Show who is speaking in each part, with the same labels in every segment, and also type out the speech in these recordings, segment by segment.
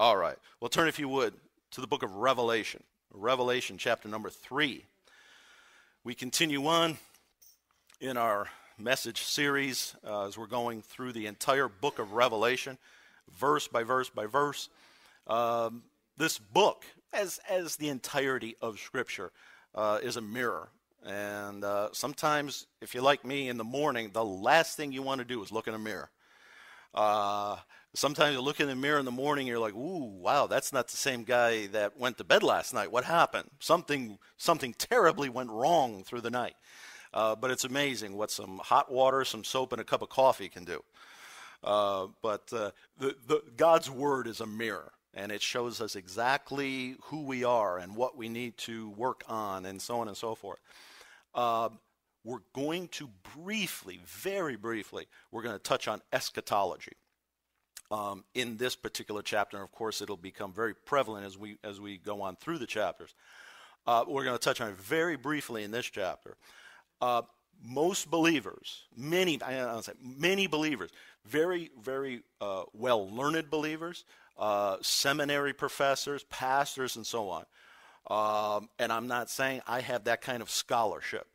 Speaker 1: All right. Well, turn, if you would, to the book of Revelation, Revelation chapter number 3. We continue on in our message series uh, as we're going through the entire book of Revelation, verse by verse by verse. Um, this book, as, as the entirety of Scripture, uh, is a mirror. And uh, sometimes, if you're like me in the morning, the last thing you want to do is look in a mirror. Sometimes you look in the mirror in the morning, and you're like, "Ooh, wow, that's not the same guy that went to bed last night. What happened? Something, something terribly went wrong through the night." Uh, but it's amazing what some hot water, some soap, and a cup of coffee can do. Uh, but uh, the, the, God's word is a mirror, and it shows us exactly who we are and what we need to work on, and so on and so forth. Uh, we're going to briefly, very briefly, we're going to touch on eschatology. Um, in this particular chapter, and of course, it'll become very prevalent as we as we go on through the chapters. Uh, we're going to touch on it very briefly in this chapter. Uh, most believers, many, I don't say many believers, very, very uh, well learned believers, uh, seminary professors, pastors, and so on. Um, and I'm not saying I have that kind of scholarship,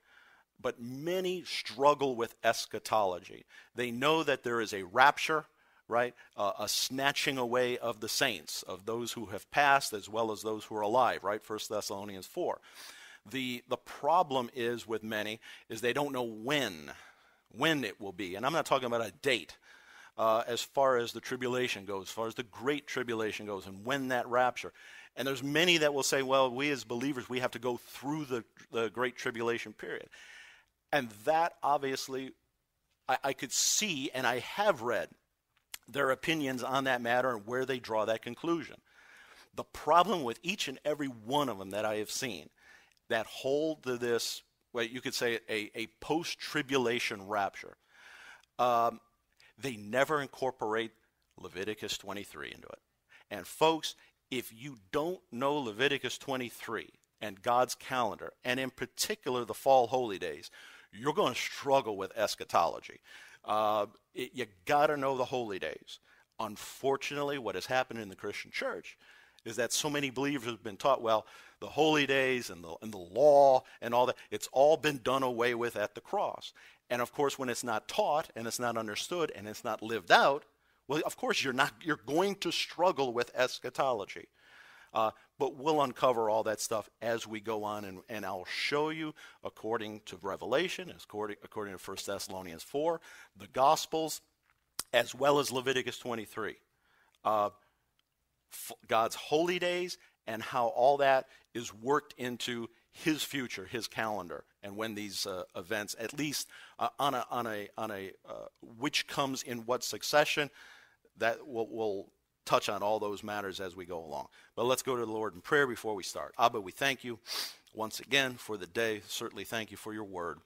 Speaker 1: but many struggle with eschatology. They know that there is a rapture, right? Uh, a snatching away of the saints, of those who have passed as well as those who are alive, right? 1 Thessalonians 4. The, the problem is with many is they don't know when, when it will be. And I'm not talking about a date. Uh, as far as the tribulation goes, as far as the great tribulation goes, and when that rapture. And there's many that will say, well, we as believers, we have to go through the, the great tribulation period. And that obviously, I, I could see, and I have read their opinions on that matter and where they draw that conclusion. The problem with each and every one of them that I have seen that hold to this, well, you could say a, a post tribulation rapture, um, they never incorporate Leviticus 23 into it. And folks, if you don't know Leviticus 23 and God's calendar, and in particular the fall holy days, you're going to struggle with eschatology. Uh, it, you got to know the holy days. Unfortunately, what has happened in the Christian church is that so many believers have been taught, well, the holy days and the, and the law and all that, it's all been done away with at the cross. And of course, when it's not taught and it's not understood and it's not lived out, well, of course, you're, not, you're going to struggle with eschatology. Uh, but we'll uncover all that stuff as we go on, and, and I'll show you, according to Revelation, according, according to 1 Thessalonians 4, the Gospels, as well as Leviticus 23. Uh, God's holy days and how all that is worked into his future, his calendar, and when these uh, events, at least uh, on a on a on a uh, which comes in what succession, that will will touch on all those matters as we go along. But let's go to the Lord in prayer before we start. Abba, we thank you once again for the day. Certainly, thank you for your word.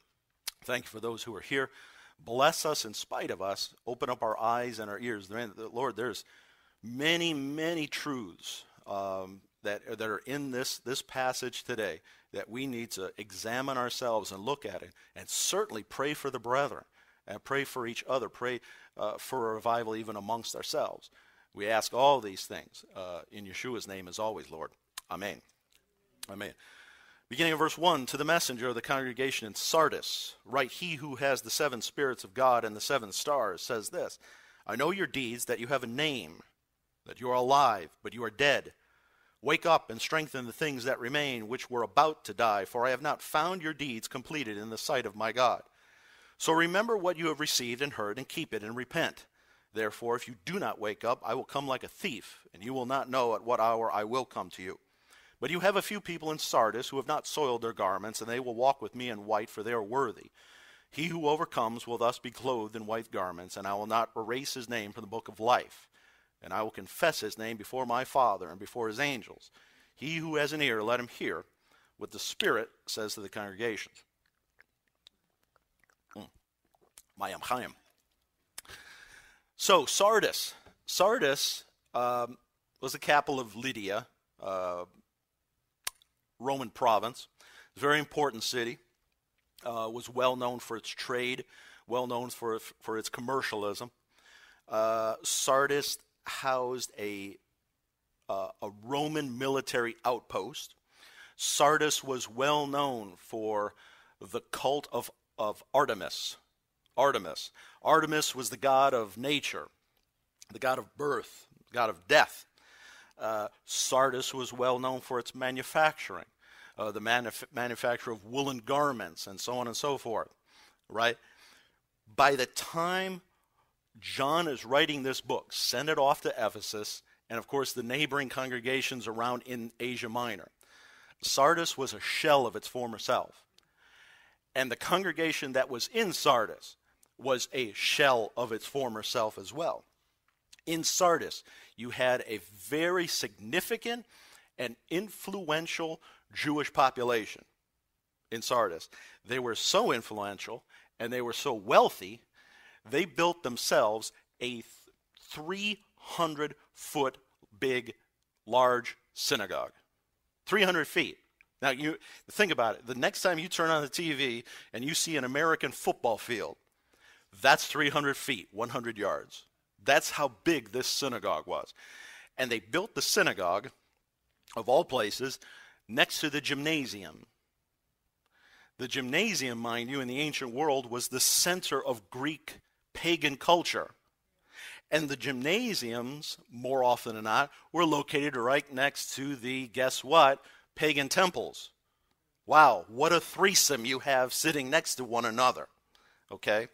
Speaker 1: Thank you for those who are here. Bless us in spite of us. Open up our eyes and our ears. Lord, there's many, many truths um, that, that are in this, this passage today that we need to examine ourselves and look at it and certainly pray for the brethren and pray for each other, pray uh, for a revival even amongst ourselves. We ask all these things uh, in Yeshua's name as always, Lord. Amen. Amen. Beginning of verse 1 To the messenger of the congregation in Sardis, write He who has the seven spirits of God and the seven stars says this I know your deeds, that you have a name that you are alive, but you are dead. Wake up and strengthen the things that remain, which were about to die, for I have not found your deeds completed in the sight of my God. So remember what you have received and heard, and keep it, and repent. Therefore, if you do not wake up, I will come like a thief, and you will not know at what hour I will come to you. But you have a few people in Sardis who have not soiled their garments, and they will walk with me in white, for they are worthy. He who overcomes will thus be clothed in white garments, and I will not erase his name from the book of life and I will confess his name before my Father and before his angels. He who has an ear, let him hear what the Spirit says to the congregations. Mayam hmm. Chaim. So, Sardis. Sardis um, was the capital of Lydia, uh, Roman province. Very important city. Uh, was well known for its trade, well known for, for its commercialism. Uh, Sardis housed a uh, a Roman military outpost. Sardis was well known for the cult of, of Artemis. Artemis. Artemis was the god of nature, the god of birth, god of death. Uh, Sardis was well known for its manufacturing, uh, the manuf- manufacture of woolen garments, and so on and so forth. Right? By the time John is writing this book, send it off to Ephesus, and of course the neighboring congregations around in Asia Minor. Sardis was a shell of its former self. And the congregation that was in Sardis was a shell of its former self as well. In Sardis, you had a very significant and influential Jewish population in Sardis. They were so influential and they were so wealthy, they built themselves a 300 foot big, large synagogue. 300 feet. Now, you think about it. The next time you turn on the TV and you see an American football field, that's 300 feet, 100 yards. That's how big this synagogue was. And they built the synagogue, of all places, next to the gymnasium. The gymnasium, mind you, in the ancient world was the center of Greek pagan culture. And the gymnasiums, more often than not, were located right next to the, guess what, pagan temples. Wow, what a threesome you have sitting next to one another. Okay?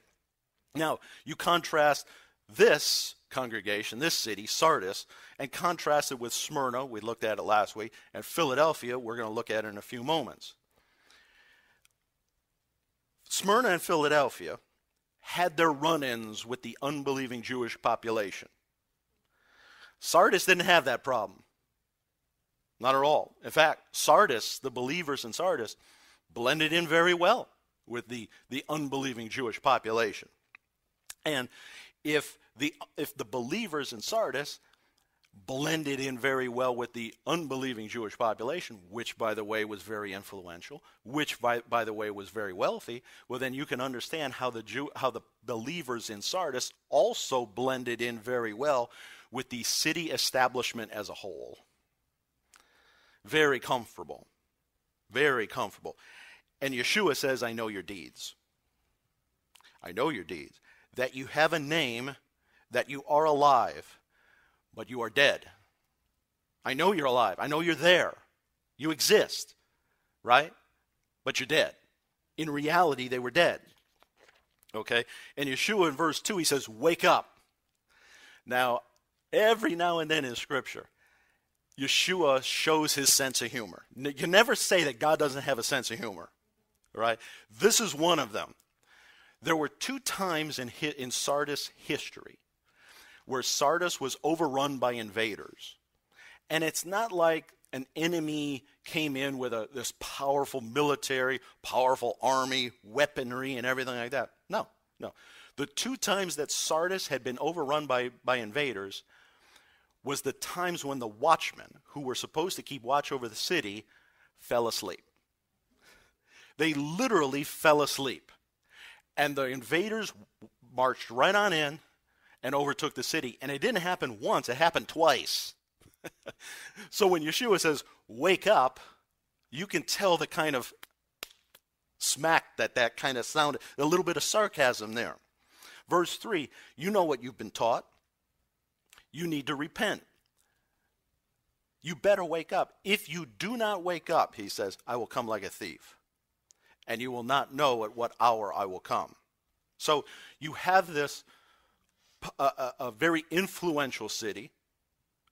Speaker 1: Now, you contrast this congregation, this city, Sardis, and contrast it with Smyrna, we looked at it last week, and Philadelphia, we're going to look at in a few moments. Smyrna and Philadelphia had their run ins with the unbelieving Jewish population. Sardis didn't have that problem. Not at all. In fact, Sardis, the believers in Sardis, blended in very well with the, the unbelieving Jewish population. And if the, if the believers in Sardis blended in very well with the unbelieving Jewish population, which, by the way, was very influential, which, by, by the way, was very wealthy, well, then you can understand how the, Jew, how the believers in Sardis also blended in very well with the city establishment as a whole. Very comfortable. Very comfortable. And Yeshua says, I know your deeds. I know your deeds. That you have a name, that you are alive but you are dead. I know you're alive. I know you're there. You exist, right? But you're dead. In reality, they were dead. Okay? And Yeshua in verse 2, he says, Wake up. Now, every now and then in Scripture, Yeshua shows his sense of humor. You never say that God doesn't have a sense of humor, right? This is one of them. There were two times in, in Sardis history where Sardis was overrun by invaders. And it's not like an enemy came in with a, this powerful military, powerful army, weaponry, and everything like that. No, no. The two times that Sardis had been overrun by, by invaders was the times when the watchmen, who were supposed to keep watch over the city, fell asleep. They literally fell asleep. And the invaders marched right on in and overtook the city. And it didn't happen once, it happened twice. so when Yeshua says, wake up, you can tell the kind of smack that that kind of sounded, a little bit of sarcasm there. Verse 3 You know what you've been taught. You need to repent. You better wake up. If you do not wake up, he says, I will come like a thief, and you will not know at what hour I will come. So you have this a, a, very influential city,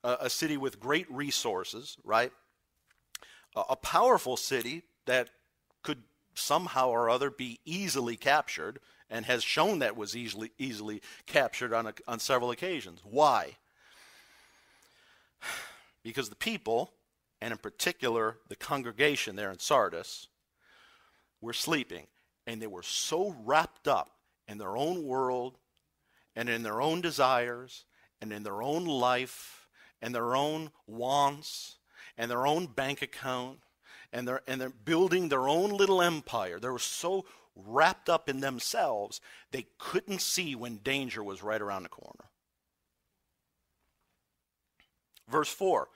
Speaker 1: a, a, city with great resources, right? A, a powerful city that could somehow or other be easily captured and has shown that was easily easily captured on, on several occasions. Why? Because the people, and in particular the congregation there in Sardis, were sleeping, and they were so wrapped up in their own world and in their own desires and in their own life and their own wants and their own bank account and they're, and they're building their own little empire. They were so wrapped up in themselves, they couldn't see when danger was right around the corner. Verse 4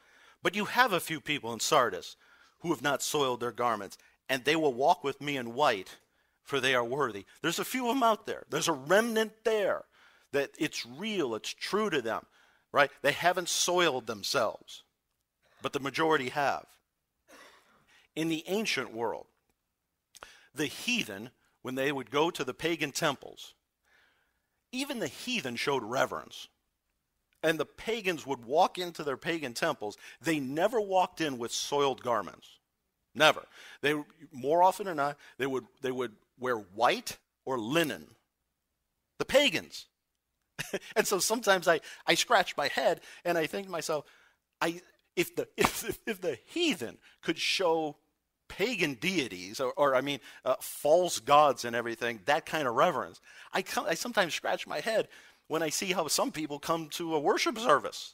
Speaker 1: But you have a few people in Sardis who have not soiled their garments, and they will walk with me in white, for they are worthy. There's a few of them out there. There's a remnant there that it's real, it's true to them, right? They haven't soiled themselves, but the majority have. In the ancient world, the heathen, when they would go to the pagan temples, even the heathen showed reverence. And the pagans would walk into their pagan temples. They never walked in with soiled garments. Never. They more often than not, they would they would wear white or linen. The pagans. and so sometimes I, I scratch my head and I think to myself, I if the if, if the heathen could show pagan deities, or, or I mean, uh, false gods and everything, that kind of reverence. I, come, I sometimes scratch my head when I see how some people come to a worship service,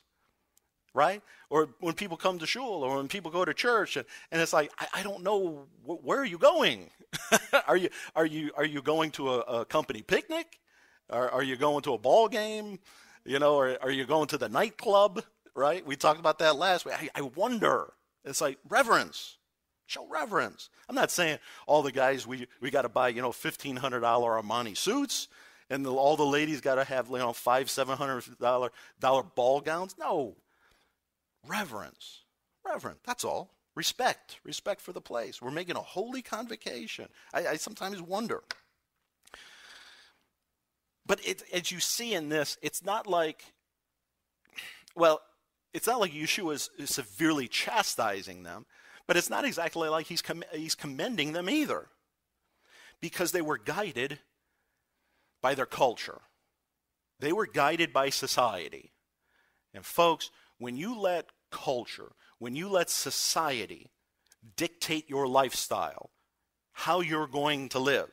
Speaker 1: right? Or when people come to shul, or when people go to church, and, and it's like, I, I don't know, wh- where are you going? are, you, are, you, are you going to a, a company picnic? Are, are you going to a ball game? You know, or are you going to the nightclub? Right? We talked about that last week. I, I wonder. It's like reverence. Show reverence. I'm not saying all the guys we, we got to buy, you know, $1,500 Armani suits and the, all the ladies got to have, you know, five, $700 ball gowns. No. Reverence. Reverence. That's all. Respect. Respect for the place. We're making a holy convocation. I, I sometimes wonder. But it, as you see in this, it's not like, well, it's not like Yeshua is, is severely chastising them. But it's not exactly like he's, com- he's commending them either, because they were guided by their culture, they were guided by society. And, folks, when you let culture, when you let society dictate your lifestyle, how you're going to live,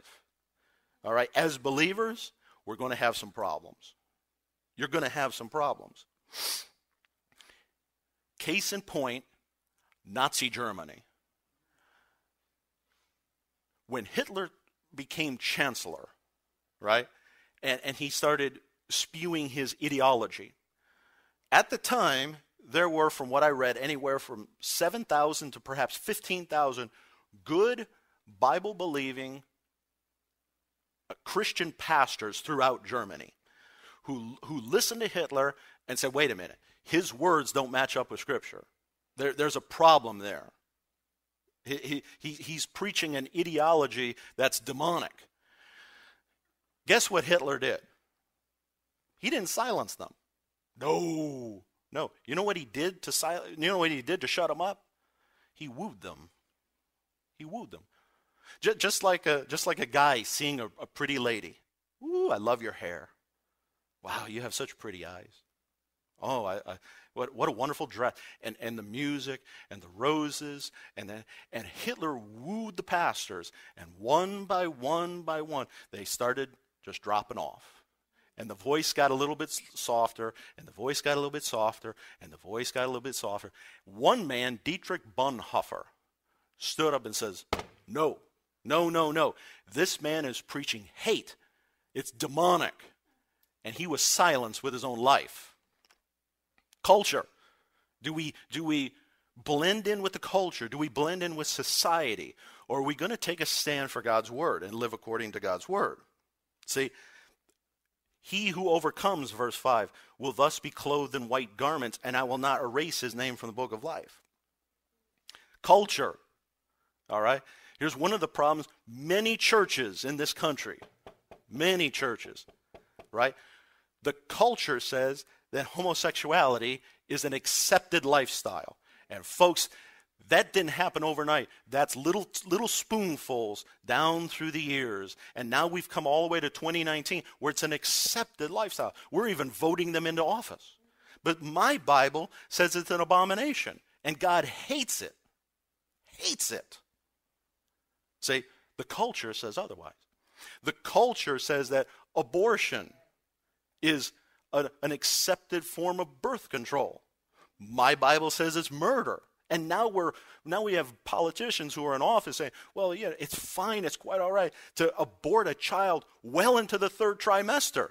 Speaker 1: all right, as believers, we're going to have some problems. You're going to have some problems. Case in point, Nazi Germany. When Hitler became chancellor, right, and, and he started spewing his ideology, at the time, there were, from what I read, anywhere from 7,000 to perhaps 15,000 good Bible believing uh, Christian pastors throughout Germany who, who listened to Hitler and said, wait a minute, his words don't match up with Scripture. There, there's a problem there. He, he, he's preaching an ideology that's demonic. Guess what Hitler did? He didn't silence them. No, no. You know what he did to silence? You know what he did to shut them up? He wooed them. He wooed them. Just, just like a just like a guy seeing a, a pretty lady. Ooh, I love your hair. Wow, you have such pretty eyes. Oh, I, I, what, what a wonderful dress. And, and the music and the roses. And, then, and Hitler wooed the pastors. And one by one by one, they started just dropping off. And the voice got a little bit softer, and the voice got a little bit softer, and the voice got a little bit softer. One man, Dietrich Bonhoeffer, stood up and says, No, no, no, no. This man is preaching hate. It's demonic. And he was silenced with his own life culture? Do we, do we blend in with the culture? Do we blend in with society? Or are we going to take a stand for God's word and live according to God's word? See, he who overcomes, verse 5, will thus be clothed in white garments, and I will not erase his name from the book of life. Culture. All right? Here's one of the problems many churches in this country, many churches, right? The culture says that homosexuality is an accepted lifestyle. And folks, that didn't happen overnight. That's little little spoonfuls down through the years. And now we've come all the way to 2019 where it's an accepted lifestyle. We're even voting them into office. But my Bible says it's an abomination and God hates it. Hates it. See, the culture says otherwise. The culture says that abortion is a, an accepted form of birth control. My Bible says it's murder. And now we're now we have politicians who are in office saying, "Well, yeah, it's fine, it's quite all right to abort a child well into the third trimester."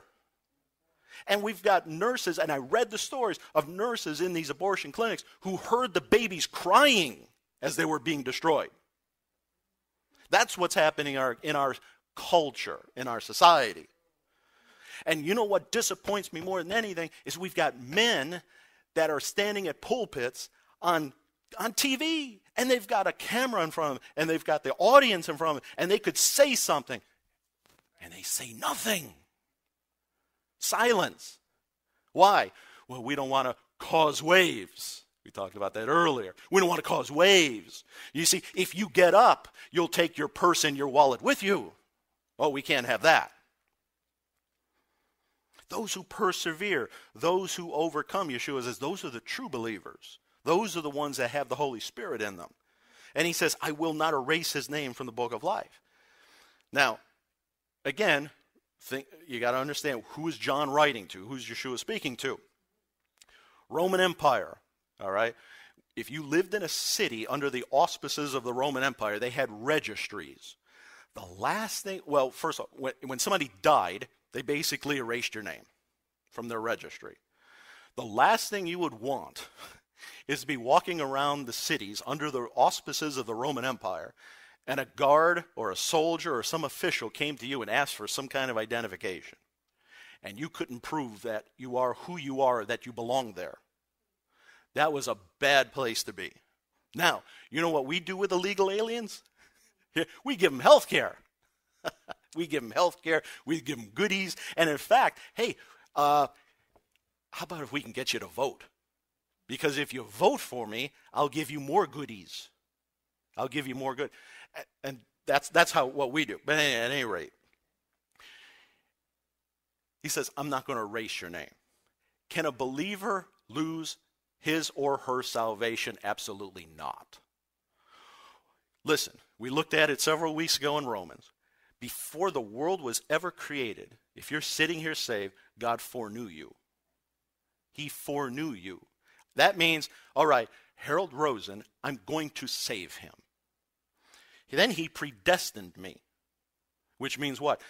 Speaker 1: And we've got nurses, and I read the stories of nurses in these abortion clinics who heard the babies crying as they were being destroyed. That's what's happening in our, in our culture, in our society. And you know what disappoints me more than anything is we've got men that are standing at pulpits on, on TV and they've got a camera in front of them and they've got the audience in front of them and they could say something and they say nothing. Silence. Why? Well, we don't want to cause waves. We talked about that earlier. We don't want to cause waves. You see, if you get up, you'll take your purse and your wallet with you. Oh, we can't have that. Those who persevere, those who overcome, Yeshua says, those are the true believers. Those are the ones that have the Holy Spirit in them. And he says, I will not erase his name from the book of life. Now, again, think, you got to understand who is John writing to? Who's Yeshua speaking to? Roman Empire, all right? If you lived in a city under the auspices of the Roman Empire, they had registries. The last thing, well, first of all, when, when somebody died, they basically erased your name from their registry. The last thing you would want is to be walking around the cities under the auspices of the Roman Empire, and a guard or a soldier or some official came to you and asked for some kind of identification, and you couldn't prove that you are who you are, that you belong there. That was a bad place to be. Now, you know what we do with illegal aliens? we give them health care. we give them health care, we give them goodies, and in fact, hey, uh, how about if we can get you to vote? Because if you vote for me, I'll give you more goodies. I'll give you more good. And that's, that's how what we do. But at any rate, he says, I'm not going to erase your name. Can a believer lose his or her salvation? Absolutely not. Listen, we looked at it several weeks ago in Romans. Before the world was ever created, if you're sitting here saved, God foreknew you. He foreknew you. That means, all right, Harold Rosen, I'm going to save him. Then he predestined me, which means what?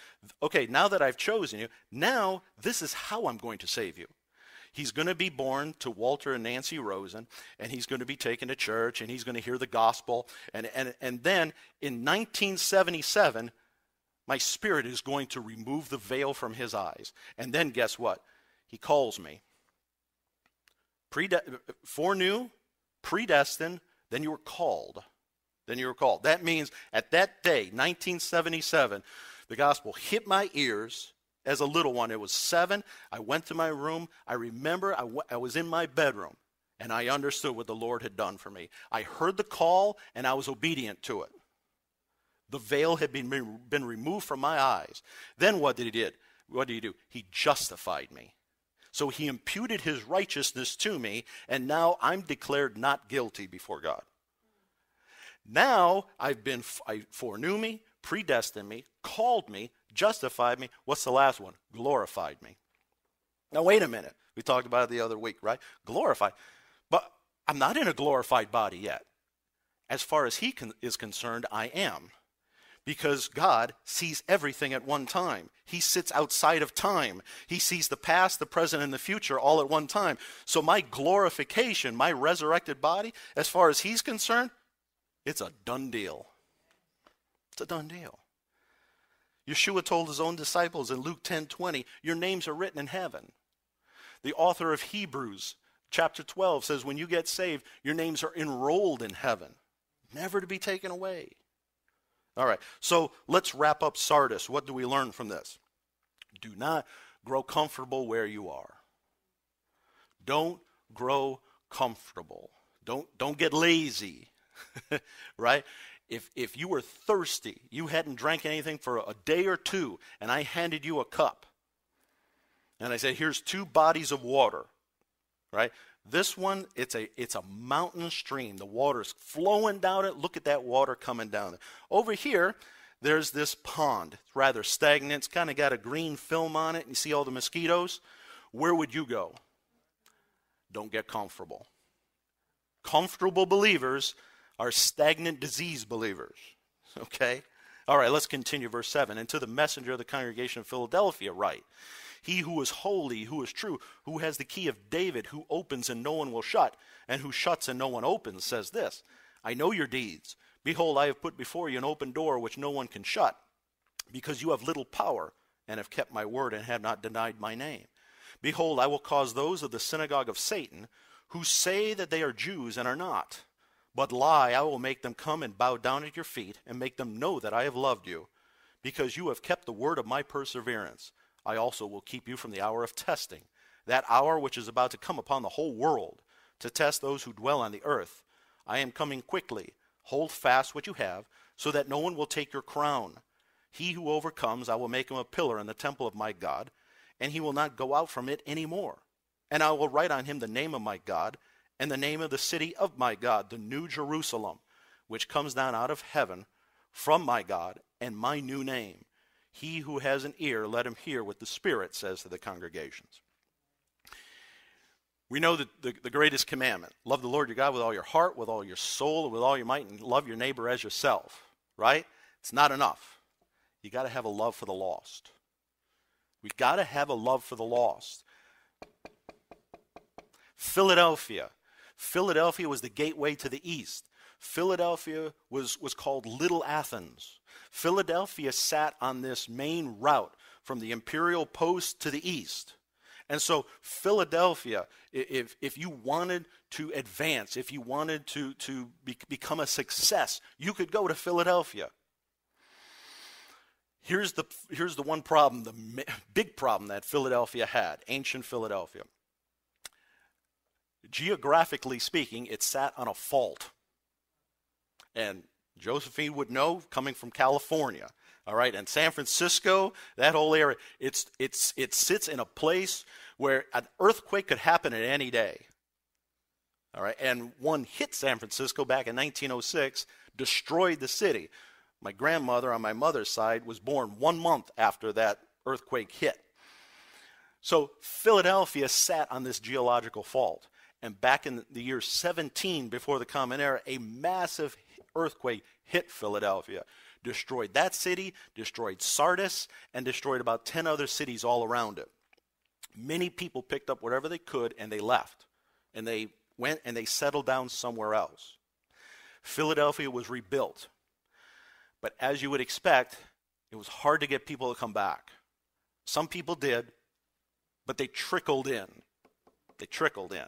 Speaker 1: Okay, now that I've chosen you, now this is how I'm going to save you. He's going to be born to Walter and Nancy Rosen, and he's going to be taken to church, and he's going to hear the gospel. And, and, and then in 1977, my spirit is going to remove the veil from his eyes. And then guess what? He calls me. Prede- foreknew, predestined, then you were called. Then you were called. That means at that day, 1977, the gospel hit my ears as a little one. It was seven. I went to my room. I remember I, w- I was in my bedroom and I understood what the Lord had done for me. I heard the call and I was obedient to it. The veil had been, been removed from my eyes. Then what did he did? What did he do? He justified me. So he imputed his righteousness to me, and now I'm declared not guilty before God. Now I've been I foreknew me, predestined me, called me, justified me. What's the last one? Glorified me. Now wait a minute. We talked about it the other week, right? Glorified. But I'm not in a glorified body yet. As far as he con- is concerned, I am because God sees everything at one time. He sits outside of time. He sees the past, the present, and the future all at one time. So, my glorification, my resurrected body, as far as He's concerned, it's a done deal. It's a done deal. Yeshua told his own disciples in Luke 10 20, Your names are written in heaven. The author of Hebrews, chapter 12, says, When you get saved, your names are enrolled in heaven, never to be taken away. All right, so let's wrap up Sardis. What do we learn from this? Do not grow comfortable where you are. Don't grow comfortable. Don't, don't get lazy, right? If, if you were thirsty, you hadn't drank anything for a day or two, and I handed you a cup, and I said, here's two bodies of water, right? This one, it's a it's a mountain stream. The water's flowing down it. Look at that water coming down. Over here, there's this pond. It's rather stagnant. It's kind of got a green film on it. You see all the mosquitoes. Where would you go? Don't get comfortable. Comfortable believers are stagnant disease believers. Okay? All right, let's continue. Verse 7. And to the messenger of the congregation of Philadelphia, write He who is holy, who is true, who has the key of David, who opens and no one will shut, and who shuts and no one opens, says this I know your deeds. Behold, I have put before you an open door which no one can shut, because you have little power, and have kept my word, and have not denied my name. Behold, I will cause those of the synagogue of Satan, who say that they are Jews and are not, but lie, I will make them come and bow down at your feet, and make them know that I have loved you because you have kept the word of my perseverance. I also will keep you from the hour of testing, that hour which is about to come upon the whole world, to test those who dwell on the earth. I am coming quickly. Hold fast what you have, so that no one will take your crown. He who overcomes, I will make him a pillar in the temple of my God, and he will not go out from it any more. And I will write on him the name of my God, and the name of the city of my God, the new Jerusalem, which comes down out of heaven from my God, and my new name. He who has an ear, let him hear what the Spirit says to the congregations. We know that the, the greatest commandment love the Lord your God with all your heart, with all your soul, with all your might, and love your neighbor as yourself, right? It's not enough. You got to have a love for the lost. We've got to have a love for the lost. Philadelphia. Philadelphia was the gateway to the east. Philadelphia was, was called Little Athens. Philadelphia sat on this main route from the imperial post to the east. And so, Philadelphia, if, if you wanted to advance, if you wanted to, to be, become a success, you could go to Philadelphia. Here's the, here's the one problem, the big problem that Philadelphia had, ancient Philadelphia. Geographically speaking, it sat on a fault. And Josephine would know coming from California. All right, and San Francisco, that whole area, it's, it's, it sits in a place where an earthquake could happen at any day. All right, and one hit San Francisco back in 1906, destroyed the city. My grandmother on my mother's side was born one month after that earthquake hit. So Philadelphia sat on this geological fault. And back in the year 17 before the Common Era, a massive earthquake hit Philadelphia, destroyed that city, destroyed Sardis, and destroyed about 10 other cities all around it. Many people picked up whatever they could and they left. And they went and they settled down somewhere else. Philadelphia was rebuilt. But as you would expect, it was hard to get people to come back. Some people did, but they trickled in. They trickled in.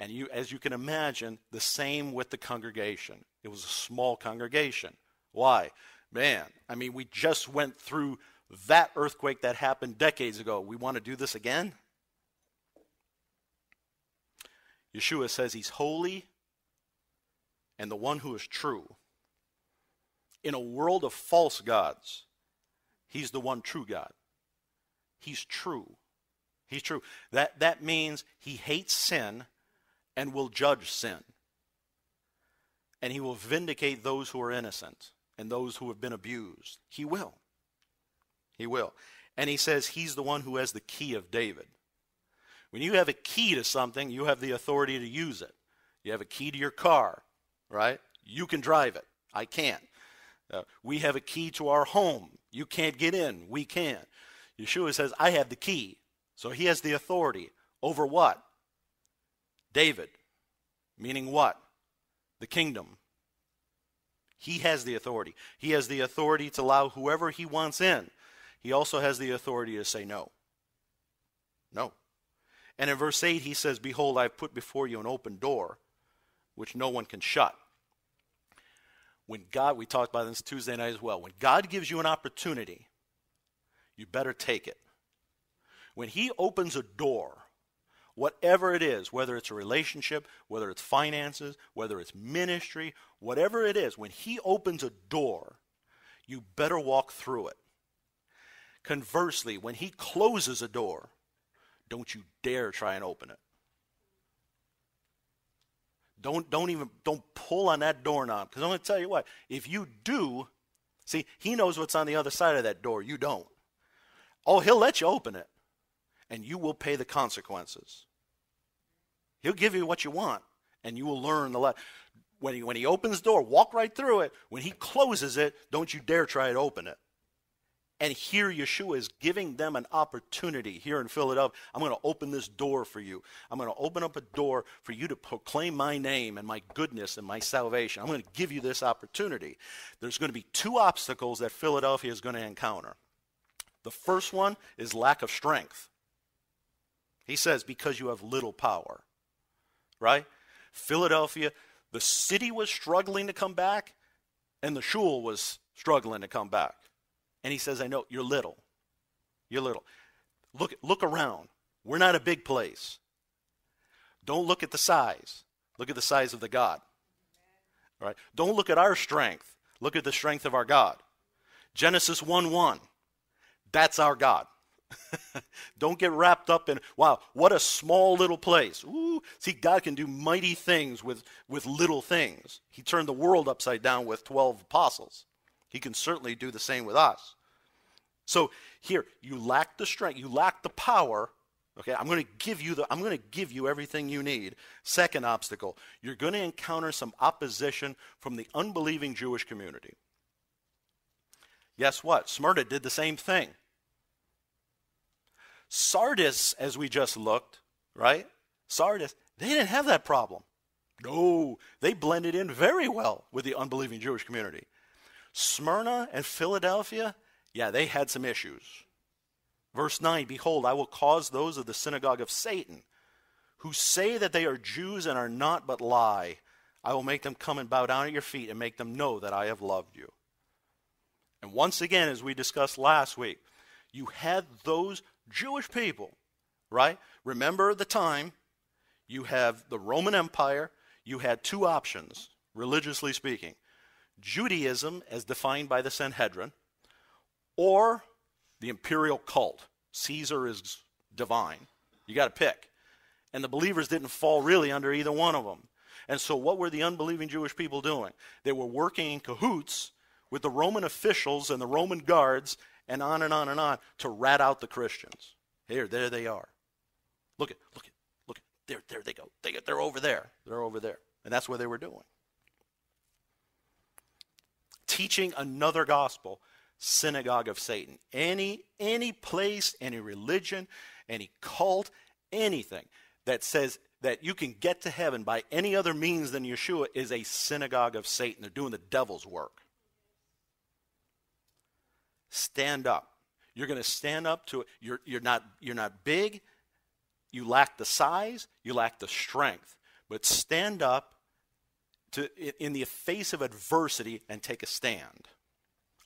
Speaker 1: And you, as you can imagine, the same with the congregation. It was a small congregation. Why? Man, I mean, we just went through that earthquake that happened decades ago. We want to do this again? Yeshua says he's holy and the one who is true. In a world of false gods, he's the one true God. He's true. He's true. That, that means he hates sin and will judge sin. And he will vindicate those who are innocent and those who have been abused. He will. He will. And he says he's the one who has the key of David. When you have a key to something, you have the authority to use it. You have a key to your car, right? You can drive it. I can't. Uh, we have a key to our home. You can't get in. We can. Yeshua says, I have the key. So he has the authority over what? David, meaning what? The kingdom. He has the authority. He has the authority to allow whoever he wants in. He also has the authority to say no. No. And in verse 8, he says, Behold, I have put before you an open door which no one can shut. When God, we talked about this Tuesday night as well, when God gives you an opportunity, you better take it. When he opens a door, whatever it is, whether it's a relationship, whether it's finances, whether it's ministry, whatever it is, when He opens a door, you better walk through it. Conversely, when He closes a door, don't you dare try and open it. Don't, don't even don't pull on that doorknob because I'm going to tell you what if you do see he knows what's on the other side of that door you don't oh he'll let you open it and you will pay the consequences He'll give you what you want, and you will learn the lesson. When he, when he opens the door, walk right through it. When he closes it, don't you dare try to open it. And here Yeshua is giving them an opportunity here in Philadelphia. I'm going to open this door for you. I'm going to open up a door for you to proclaim my name and my goodness and my salvation. I'm going to give you this opportunity. There's going to be two obstacles that Philadelphia is going to encounter. The first one is lack of strength. He says, because you have little power. Right? Philadelphia, the city was struggling to come back, and the shul was struggling to come back. And he says, I know, you're little. You're little. Look, look around. We're not a big place. Don't look at the size. Look at the size of the God. All right? Don't look at our strength. Look at the strength of our God. Genesis 1 1. That's our God. Don't get wrapped up in, wow, what a small little place. Ooh, see, God can do mighty things with, with little things. He turned the world upside down with 12 apostles. He can certainly do the same with us. So here, you lack the strength, you lack the power. Okay, I'm going to give you the I'm going to give you everything you need. Second obstacle, you're going to encounter some opposition from the unbelieving Jewish community. Guess what? Smyrna did the same thing. Sardis, as we just looked, right? Sardis, they didn't have that problem. No, they blended in very well with the unbelieving Jewish community. Smyrna and Philadelphia, yeah, they had some issues. Verse 9 Behold, I will cause those of the synagogue of Satan who say that they are Jews and are not but lie. I will make them come and bow down at your feet and make them know that I have loved you. And once again, as we discussed last week, you had those Jewish people, right? Remember the time you have the Roman Empire, you had two options, religiously speaking. Judaism, as defined by the Sanhedrin, or the imperial cult. Caesar is divine. You got to pick. And the believers didn't fall really under either one of them. And so, what were the unbelieving Jewish people doing? They were working in cahoots with the Roman officials and the Roman guards, and on and on and on, to rat out the Christians. Here, there they are. Look at, look at, look at. There, there they go. They, they're over there. They're over there. And that's what they were doing teaching another gospel synagogue of satan any any place any religion any cult anything that says that you can get to heaven by any other means than yeshua is a synagogue of satan they're doing the devil's work stand up you're going to stand up to it you're, you're not you're not big you lack the size you lack the strength but stand up to, in the face of adversity and take a stand.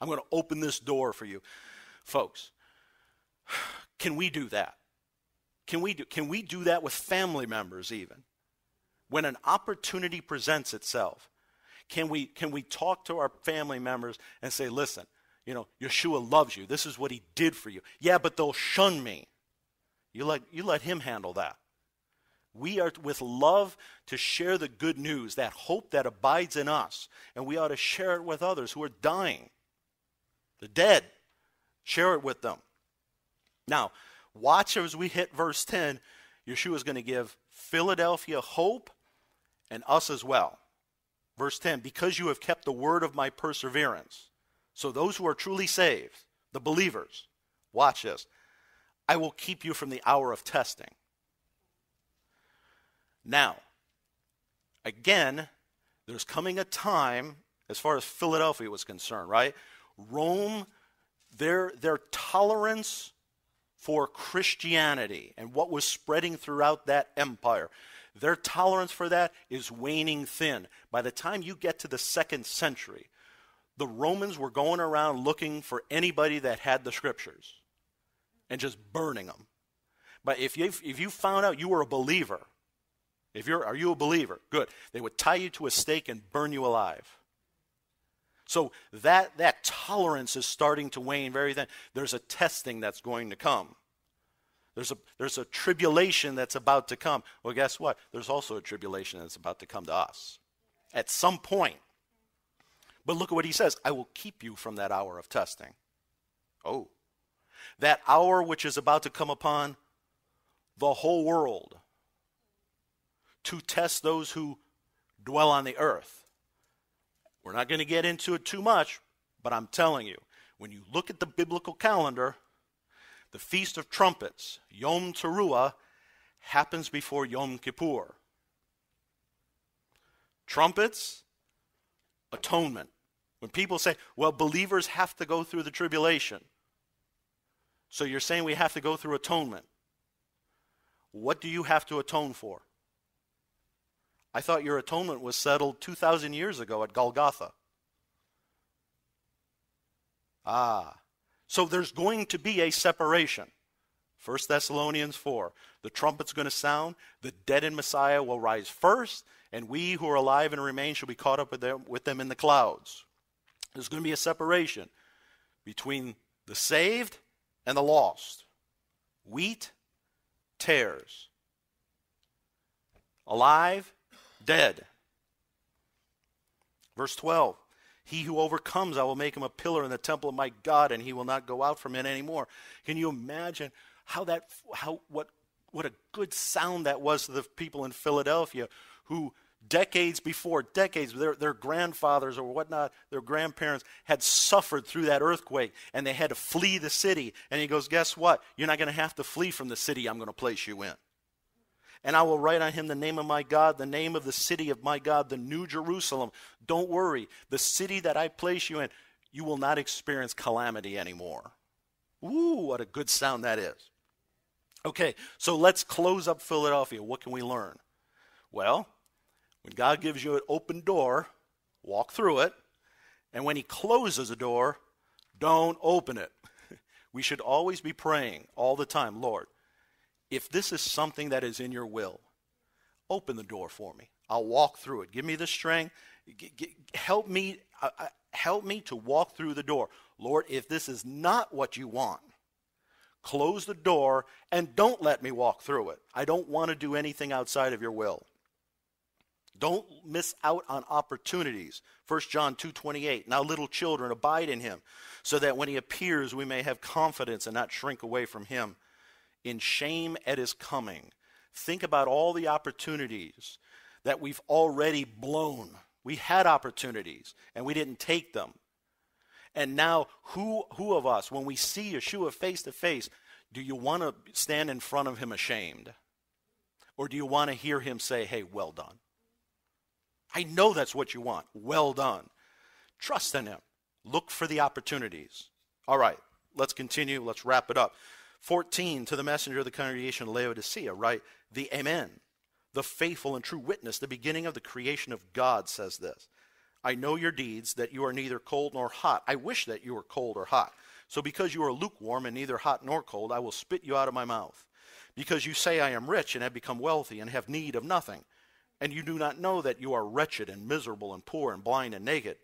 Speaker 1: I'm going to open this door for you. Folks, can we do that? Can we do, can we do that with family members even? When an opportunity presents itself, can we, can we talk to our family members and say, listen, you know, Yeshua loves you. This is what he did for you. Yeah, but they'll shun me. You let, you let him handle that. We are with love to share the good news, that hope that abides in us. And we ought to share it with others who are dying, the dead. Share it with them. Now, watch as we hit verse 10. Yeshua is going to give Philadelphia hope and us as well. Verse 10 Because you have kept the word of my perseverance. So, those who are truly saved, the believers, watch this. I will keep you from the hour of testing now, again, there's coming a time, as far as Philadelphia was concerned, right? Rome, their, their tolerance for Christianity and what was spreading throughout that empire, their tolerance for that is waning thin. By the time you get to the second century, the Romans were going around looking for anybody that had the scriptures and just burning them. But if you, if you found out you were a believer, if you're, are you a believer? Good. They would tie you to a stake and burn you alive. So that, that tolerance is starting to wane very thin. There's a testing that's going to come. There's a, there's a tribulation that's about to come. Well, guess what? There's also a tribulation that's about to come to us at some point. But look at what he says I will keep you from that hour of testing. Oh, that hour which is about to come upon the whole world to test those who dwell on the earth. We're not going to get into it too much, but I'm telling you, When you look at the biblical calendar, the Feast of Trumpets, Yom Teruah, happens before Yom Kippur. Trumpets, atonement. When people say, well, believers have to go through the tribulation. So you're saying we have to go through atonement. What do you have to atone for? I thought your atonement was settled 2,000 years ago at Golgotha. Ah, so there's going to be a separation. 1 Thessalonians 4. The trumpet's going to sound, the dead in Messiah will rise first, and we who are alive and remain shall be caught up with them, with them in the clouds. There's going to be a separation between the saved and the lost. Wheat, tares. Alive, dead. Verse 12 He who overcomes, I will make him a pillar in the temple of my God, and he will not go out from it anymore. Can you imagine how that, how, what, what a good sound that was to the people in Philadelphia who decades before, decades, their, their grandfathers or whatnot, their grandparents had suffered through that earthquake and they had to flee the city. And he goes, Guess what? You're not going to have to flee from the city I'm going to place you in and I will write on him the name of my God, the name of the city of my God, the New Jerusalem. Don't worry, the city that I place you in, you will not experience calamity anymore. Ooh, what a good sound that is. Okay, so let's close up Philadelphia. What can we learn? Well, when God gives you an open door, walk through it. And when He closes a door, don't open it. we should always be praying all the time Lord, if this is something that is in your will, open the door for me. I'll walk through it. Give me the strength. G- g- help me uh, uh, help me to walk through the door. Lord, if this is not what you want, close the door and don't let me walk through it. I don't want to do anything outside of your will. Don't miss out on opportunities. 1 John 2:28. Now little children abide in him, so that when he appears we may have confidence and not shrink away from him in shame at his coming. Think about all the opportunities that we've already blown. We had opportunities and we didn't take them. And now, who, who of us, when we see Yeshua face to face, do you want to stand in front of him ashamed? Or do you want to hear him say, hey, well done? I know that's what you want. Well done. Trust in him. Look for the opportunities. All right, let's continue. Let's wrap it up. 14 to the messenger of the congregation of Laodicea, write, The Amen, the faithful and true witness, the beginning of the creation of God, says this I know your deeds, that you are neither cold nor hot. I wish that you were cold or hot. So because you are lukewarm and neither hot nor cold, I will spit you out of my mouth. Because you say, I am rich and have become wealthy and have need of nothing, and you do not know that you are wretched and miserable and poor and blind and naked.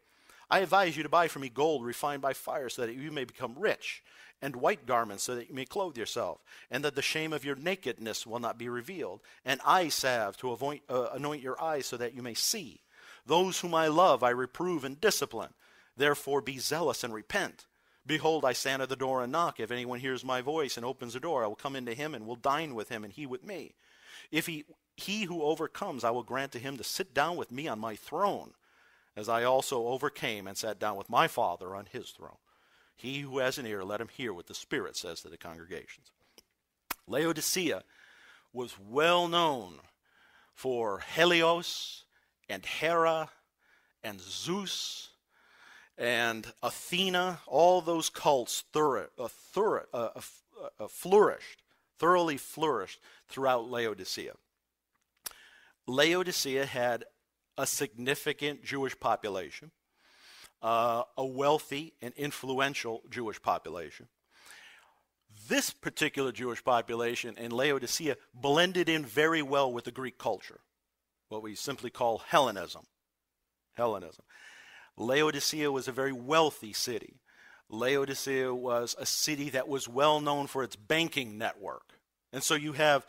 Speaker 1: I advise you to buy from me gold refined by fire so that you may become rich and white garments so that you may clothe yourself, and that the shame of your nakedness will not be revealed, and eye salve to avoid, uh, anoint your eyes so that you may see. Those whom I love I reprove and discipline. Therefore be zealous and repent. Behold, I stand at the door and knock. If anyone hears my voice and opens the door, I will come into him and will dine with him, and he with me. If he, he who overcomes, I will grant to him to sit down with me on my throne, as I also overcame and sat down with my Father on his throne. He who has an ear, let him hear what the Spirit says to the congregations. Laodicea was well known for Helios and Hera and Zeus and Athena. All those cults uh, uh, uh, uh flourished, thoroughly flourished throughout Laodicea. Laodicea had a significant Jewish population uh, a wealthy and influential Jewish population. This particular Jewish population in Laodicea blended in very well with the Greek culture, what we simply call Hellenism. Hellenism. Laodicea was a very wealthy city. Laodicea was a city that was well known for its banking network. And so you have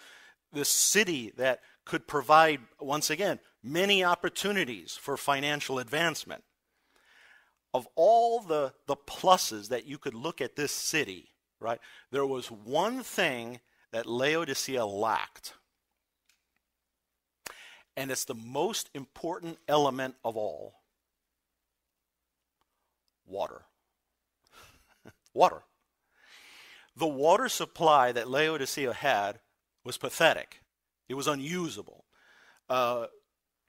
Speaker 1: this city that could provide, once again, many opportunities for financial advancement of all the, the pluses that you could look at this city, right, there was one thing that Laodicea lacked. And it's the most important element of all water. water. The water supply that Laodicea had was pathetic. It was unusable. Uh,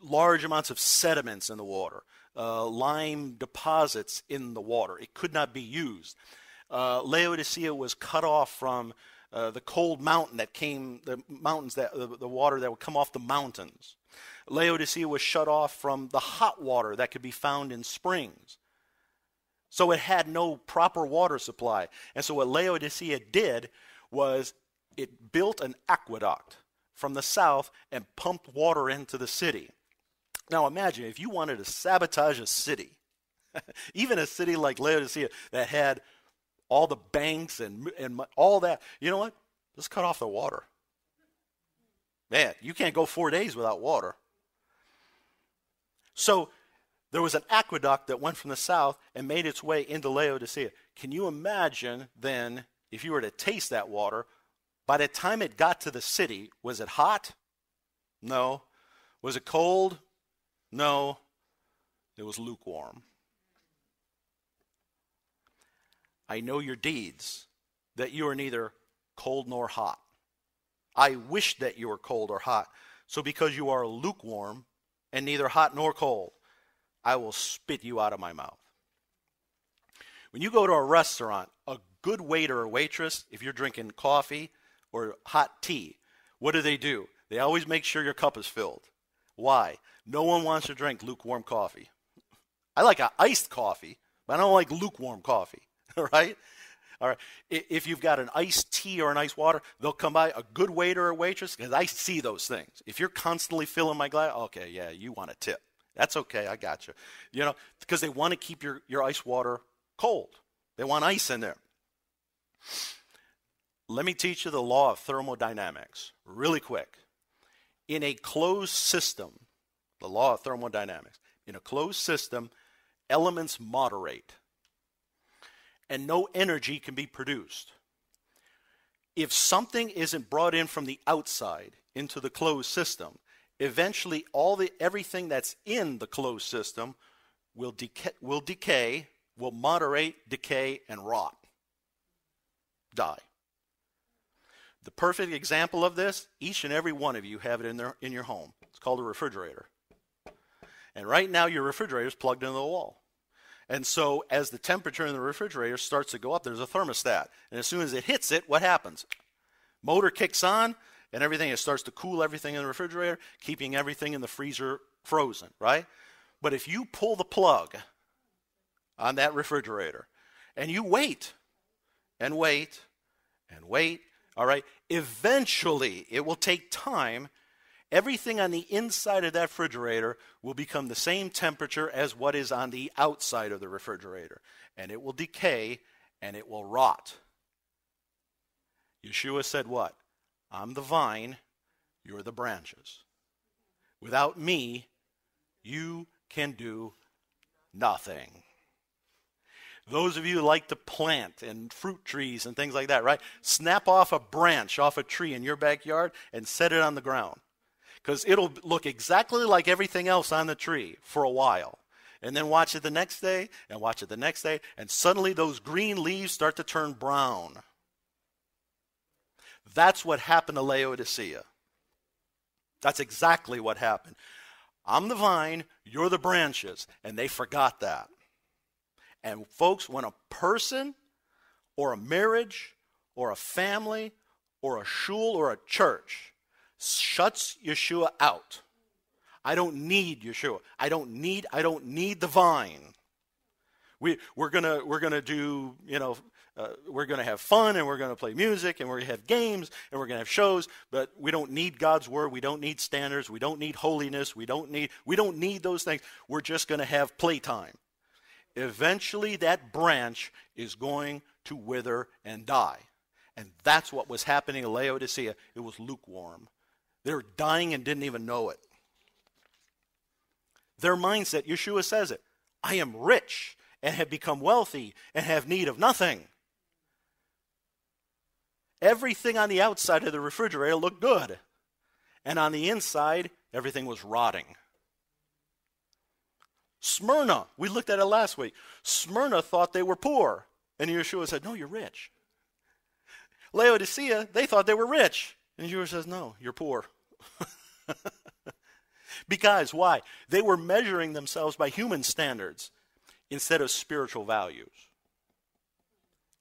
Speaker 1: large amounts of sediments in the water, uh, lime deposits in the water. It could not be used. Uh, Laodicea was cut off from uh, the cold mountain that came, the mountains that the, the water that would come off the mountains. Laodicea was shut off from the hot water that could be found in springs. So it had no proper water supply. And so what Laodicea did was it built an aqueduct from the south and pumped water into the city. Now imagine if you wanted to sabotage a city, even a city like Laodicea that had all the banks and, and all that, you know what? Just cut off the water. Man, you can't go four days without water. So there was an aqueduct that went from the south and made its way into Laodicea. Can you imagine then, if you were to taste that water, by the time it got to the city, was it hot? No. Was it cold? No. It was lukewarm. I know your deeds, that you are neither cold nor hot. I wish that you were cold or hot. So because you are lukewarm and neither hot nor cold, I will spit you out of my mouth. When you go to a restaurant, a good waiter or waitress, if you're drinking coffee or hot tea, what do they do? They always make sure your cup is filled. Why? No one wants to drink lukewarm coffee. I like an iced coffee, but I don't like lukewarm coffee, right? All right. If you've got an iced tea or an iced water, they'll come by a good waiter or waitress because I see those things. If you're constantly filling my glass, okay, yeah, you want a tip. That's okay. I got you. You know, because they want to keep your, your ice water cold. They want ice in there. Let me teach you the law of thermodynamics really quick. In a closed system, the law of thermodynamics, in a closed system, elements moderate and no energy can be produced. If something isn't brought in from the outside into the closed system, eventually all the everything that's in the closed system will decay, will decay, will moderate, decay, and rot. Die. The perfect example of this, each and every one of you have it in, their, in your home. It's called a refrigerator. And right now, your refrigerator is plugged into the wall. And so, as the temperature in the refrigerator starts to go up, there's a thermostat. And as soon as it hits it, what happens? Motor kicks on, and everything, it starts to cool everything in the refrigerator, keeping everything in the freezer frozen, right? But if you pull the plug on that refrigerator and you wait and wait and wait, all right, eventually it will take time. Everything on the inside of that refrigerator will become the same temperature as what is on the outside of the refrigerator, and it will decay and it will rot. Yeshua said, What? I'm the vine, you're the branches. Without me, you can do nothing. Those of you who like to plant and fruit trees and things like that, right? Snap off a branch off a tree in your backyard and set it on the ground. Because it'll look exactly like everything else on the tree for a while. And then watch it the next day and watch it the next day, and suddenly those green leaves start to turn brown. That's what happened to Laodicea. That's exactly what happened. I'm the vine, you're the branches, and they forgot that. And folks, when a person or a marriage or a family or a shul or a church shuts Yeshua out, I don't need Yeshua. I don't need I don't need the vine. We, we're gonna we're gonna do you know uh, we're going to have fun and we're going to play music and we're going to have games and we're going to have shows but we don't need god's word. We don't need standards. We don't need holiness. We don't need we don't need those things. We're just going to have playtime eventually that branch is going to wither and die and that's what was happening in laodicea it was lukewarm they were dying and didn't even know it their mindset yeshua says it i am rich and have become wealthy and have need of nothing Everything on the outside of the refrigerator looked good. And on the inside, everything was rotting. Smyrna, we looked at it last week. Smyrna thought they were poor And Yeshua said, No, you're rich. Laodicea, they thought they were rich. And Yeshua says, No, you're poor. because why? They were measuring themselves by human standards instead of spiritual values.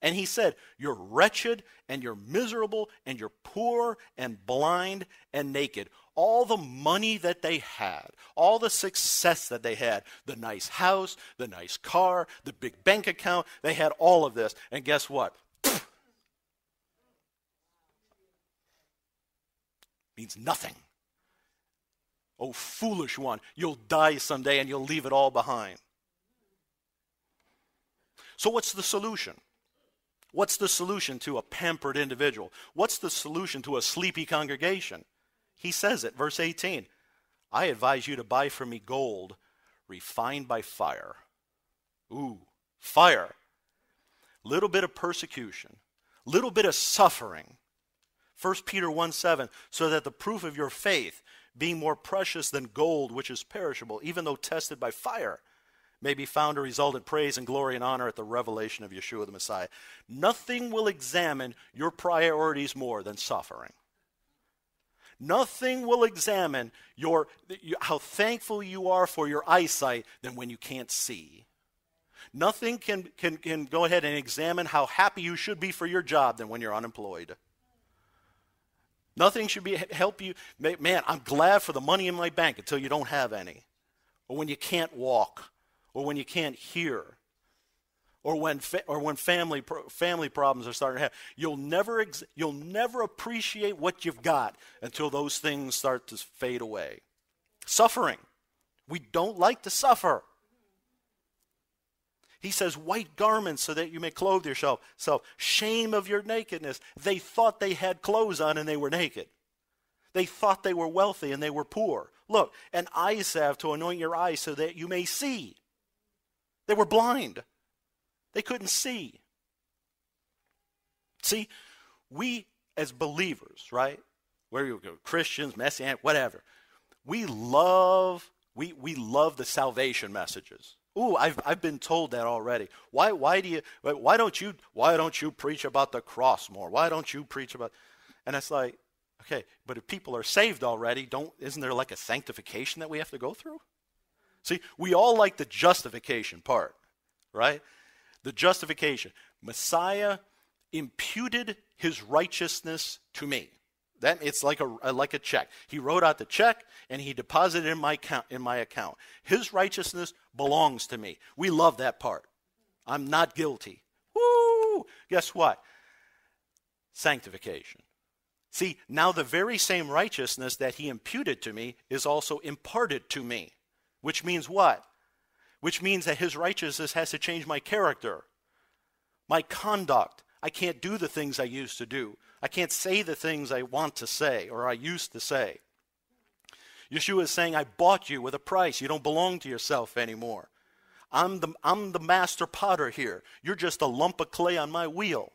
Speaker 1: And he said, You're wretched and you're miserable and you're poor and blind and naked. All the money that they had, all the success that they had, the nice house, the nice car, the big bank account, they had all of this. And guess what? Means nothing. Oh, foolish one, you'll die someday and you'll leave it all behind. So, what's the solution? What's the solution to a pampered individual? What's the solution to a sleepy congregation? He says it, verse 18 I advise you to buy from me gold refined by fire. Ooh, fire. Little bit of persecution, little bit of suffering. 1 Peter 1 7, so that the proof of your faith, being more precious than gold, which is perishable, even though tested by fire, may be found to result in praise and glory and honor at the revelation of Yeshua the Messiah. Nothing will examine your priorities more than suffering. Nothing will examine your, how thankful you are for your eyesight than when you can't see. Nothing can, can, can go ahead and examine how happy you should be for your job than when you're unemployed. Nothing should be help you. Man, I'm glad for the money in my bank until you don't have any. Or when you can't walk or when you can't hear, or when, fa- or when family, pro- family problems are starting to happen. You'll never, ex- you'll never appreciate what you've got until those things start to fade away. Suffering. We don't like to suffer. He says, white garments so that you may clothe yourself. So, shame of your nakedness. They thought they had clothes on and they were naked. They thought they were wealthy and they were poor. Look, an eye salve to anoint your eyes so that you may see. They were blind, they couldn't see. See, we as believers, right? Where you go, Christians, Messianic, whatever, we love we, we love the salvation messages. Ooh, I've, I've been told that already. Why, why do you why don't you why don't you preach about the cross more? Why don't you preach about and it's like, okay, but if people are saved already, don't isn't there like a sanctification that we have to go through? See, we all like the justification part, right? The justification. Messiah imputed his righteousness to me. Then it's like a like a check. He wrote out the check and he deposited in my account in my account. His righteousness belongs to me. We love that part. I'm not guilty. Woo! Guess what? Sanctification. See, now the very same righteousness that he imputed to me is also imparted to me. Which means what? Which means that his righteousness has to change my character, my conduct. I can't do the things I used to do. I can't say the things I want to say or I used to say. Yeshua is saying, I bought you with a price. You don't belong to yourself anymore. I'm the, I'm the master potter here. You're just a lump of clay on my wheel.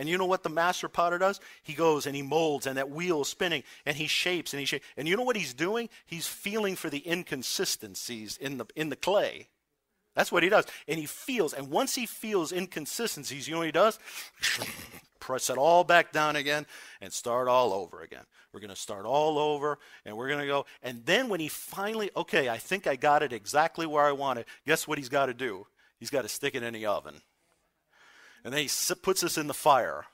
Speaker 1: And you know what the master potter does? He goes and he molds, and that wheel is spinning, and he shapes and he shapes. And you know what he's doing? He's feeling for the inconsistencies in the in the clay. That's what he does. And he feels, and once he feels inconsistencies, you know what he does? Press it all back down again and start all over again. We're going to start all over and we're going to go. And then when he finally, okay, I think I got it exactly where I want it, guess what he's got to do? He's got to stick it in the oven and then he puts this in the fire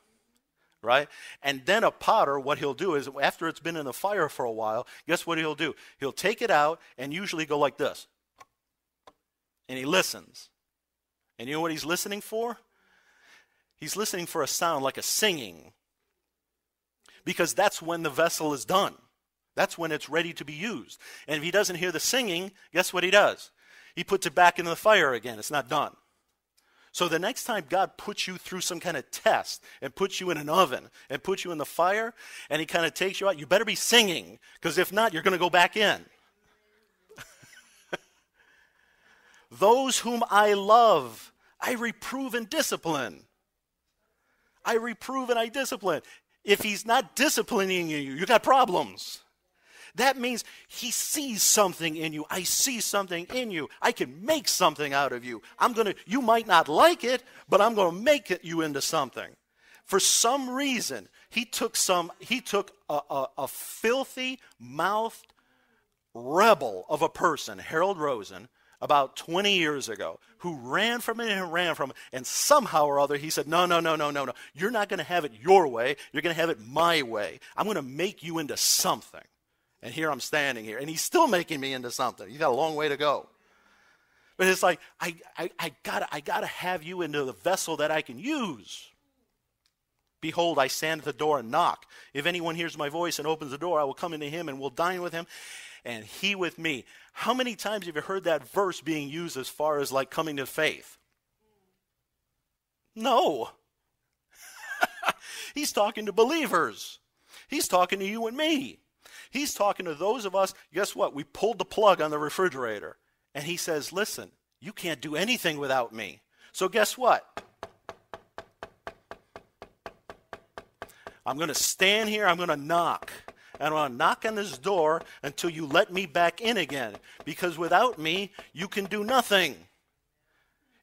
Speaker 1: right? And then a potter, what he'll do is after it's been in the fire for a while, guess what he'll do? He'll take it out and usually go like this. And he listens. And you know what he's listening for? He's listening for a sound like a singing. Because that's when the vessel is done. That's when it's ready to be used. And if he doesn't hear the singing, guess what he does? He puts it back into the fire again. It's not done. So the next time God puts you through some kind of test and puts you in an oven and puts you in the fire and he kind of takes you out, you better be singing because if not, you're going to go back in. Those whom I love, I reprove and discipline. I reprove and I discipline. If he's not disciplining you, you got problems. That means he sees something in you. I see something in you. I can make something out of you. I'm going to, you might not like it, but I'm going to make it you into something. For some reason, he took some, he took a, a, a filthy mouthed rebel of a person, Harold Rosen, about 20 years ago, who ran from it and ran from it, and somehow or other he said, No, no, no, no, no, no. You're not going to have it your way. You're going to have it my way. I'm going to make you into something. And here I'm standing here, and he's still making me into something. He's got a long way to go. But it's like, I, I, I, gotta, I gotta have you into the vessel that I can use. Behold, I stand at the door and knock. If anyone hears my voice and opens the door, I will come into him and will dine with him, and he with me. How many times have you heard that verse being used as far as like coming to faith? No. He's talking to believers. He's talking to you and me. He's talking to those of us, guess what? We pulled the plug on the refrigerator. And he says, Listen, you can't do anything without me. So guess what? I'm going to stand here, I'm going to knock. And I'm going to knock on this door until you let me back in again. Because without me, you can do nothing.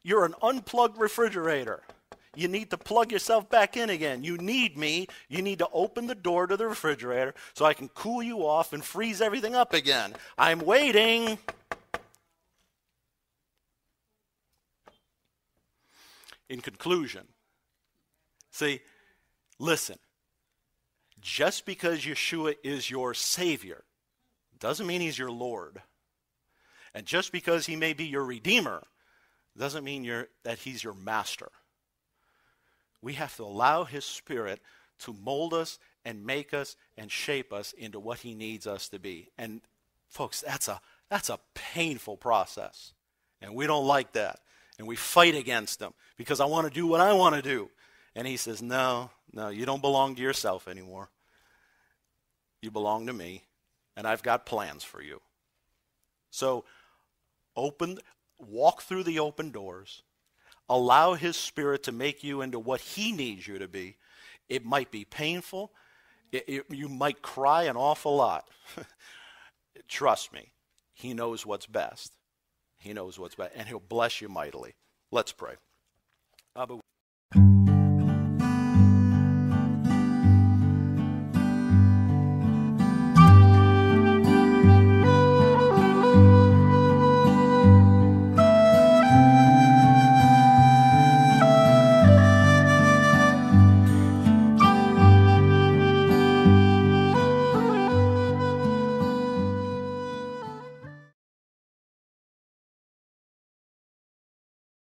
Speaker 1: You're an unplugged refrigerator. You need to plug yourself back in again. You need me. You need to open the door to the refrigerator so I can cool you off and freeze everything up again. I'm waiting. In conclusion, see, listen, just because Yeshua is your Savior doesn't mean He's your Lord. And just because He may be your Redeemer doesn't mean that He's your Master we have to allow His Spirit to mold us and make us and shape us into what He needs us to be. And folks, that's a that's a painful process. And we don't like that. And we fight against Him because I want to do what I want to do. And He says, No, no, you don't belong to yourself anymore. You belong to me, and I've got plans for you. So open walk through the open doors allow His Spirit to make you into what He needs you to be. It might be painful. It, it, you might cry an awful lot. Trust me, He knows what's best. He knows what's best, and He'll bless you mightily. Let's pray.